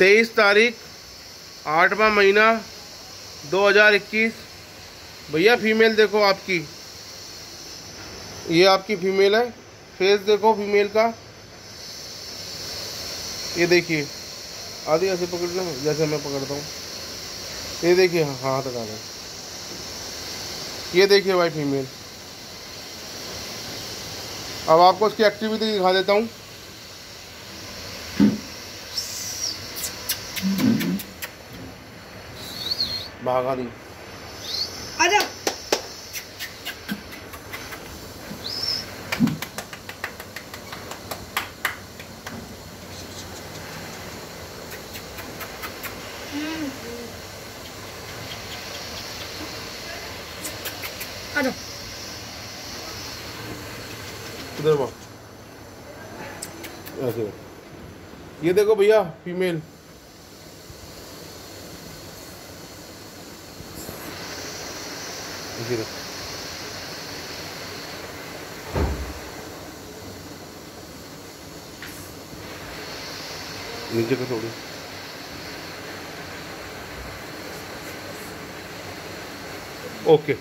तेईस तारीख, आठवा महीना 2021 भैया फीमेल देखो आपकी। ये आपकी फीमेल है। फेस देखो फीमेल का। ये देखिए। आधी ऐसे पकड़ना जैसे मैं पकड़ता हूँ। ये देखिए, हाथ हटा दें। ये देखिए भाई फीमेल अब आपको उसकी एक्टिविटी दिखा देता हूँ। भागा दी आजा। ये देखो भैया फीमेल इधर नीचे का थोड़ी ओके